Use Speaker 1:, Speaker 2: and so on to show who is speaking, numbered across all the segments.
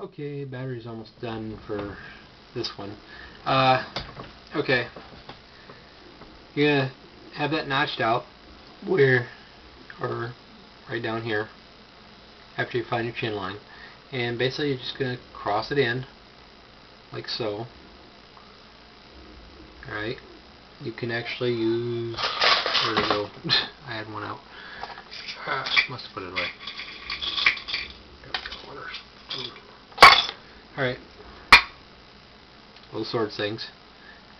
Speaker 1: Okay, battery's almost done for this one. Uh, okay. You're gonna have that notched out where, or right down here, after you find your chin line. And basically you're just gonna cross it in, like so. Alright. You can actually use, where to go? I had one out. Ah, must have put it away. Alright. Little sword things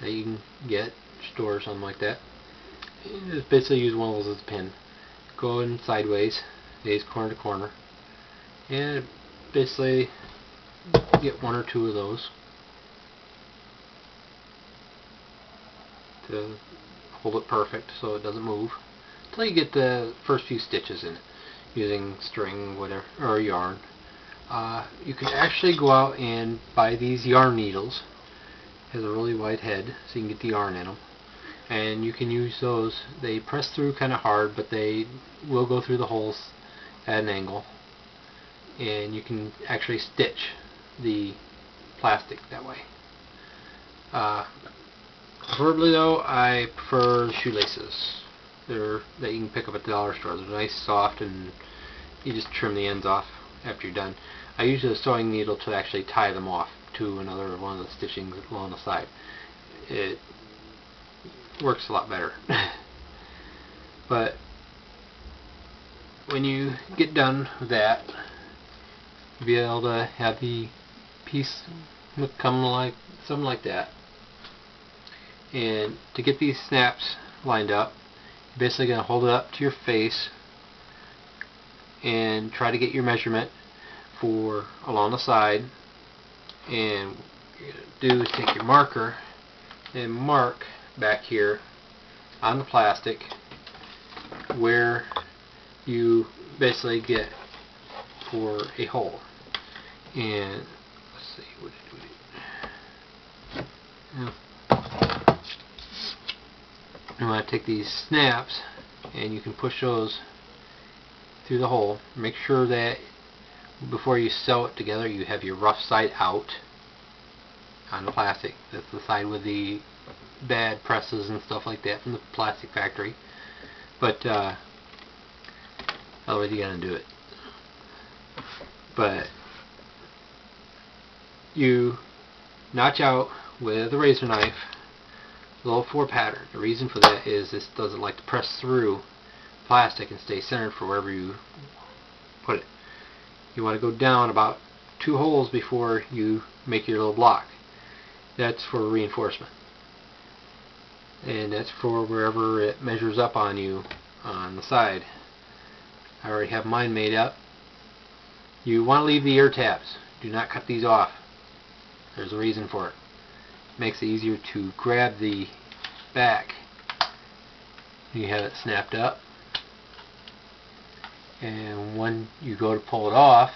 Speaker 1: that you can get, store or something like that. You just basically use one of those as a pin. Go in sideways, these corner to corner. And basically get one or two of those to hold it perfect so it doesn't move until you get the first few stitches in it using string whatever or yarn uh, you can actually go out and buy these yarn needles. Has a really wide head, so you can get the yarn in them. And you can use those. They press through kind of hard, but they will go through the holes at an angle. And you can actually stitch the plastic that way. Uh, preferably though, I prefer shoelaces. They're that you can pick up at the dollar store. They're nice, soft, and you just trim the ends off after you're done. I use a sewing needle to actually tie them off to another one of the stitchings along the side. It works a lot better. but when you get done with that, you'll be able to have the piece look come like something like that. And to get these snaps lined up, you're basically going to hold it up to your face and try to get your measurement for along the side. And do is take your marker and mark back here on the plastic where you basically get for a hole. And let's see what we yeah. I'm going to take these snaps and you can push those through the hole. Make sure that before you sew it together you have your rough side out on the plastic. That's the side with the bad presses and stuff like that from the plastic factory. But uh, otherwise you gotta do it. But you notch out with a razor knife the little four pattern. The reason for that is this doesn't like to press through plastic and stay centered for wherever you put it. You want to go down about two holes before you make your little block. That's for reinforcement. And that's for wherever it measures up on you on the side. I already have mine made up. You want to leave the ear tabs. Do not cut these off. There's a reason for it. it makes it easier to grab the back. You have it snapped up and when you go to pull it off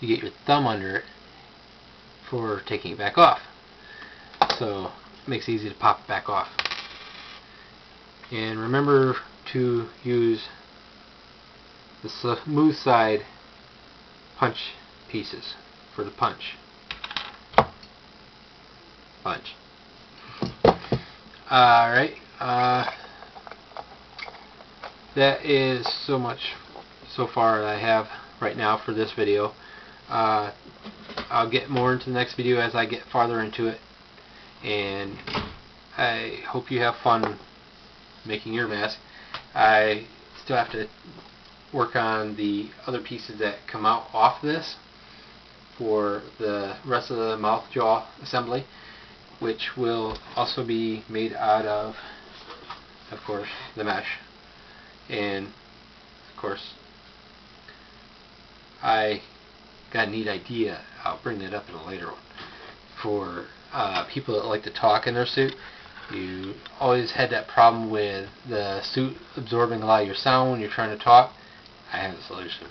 Speaker 1: you get your thumb under it for taking it back off. So it makes it easy to pop it back off. And remember to use the smooth side punch pieces for the punch. Punch. Alright uh, that is so much so far that I have right now for this video. Uh, I'll get more into the next video as I get farther into it and I hope you have fun making your mask. I still have to work on the other pieces that come out off this for the rest of the mouth jaw assembly which will also be made out of of course the mesh and of course I got a neat idea. I'll bring that up in a later one. For uh, people that like to talk in their suit you always had that problem with the suit absorbing a lot of your sound when you're trying to talk. I have a solution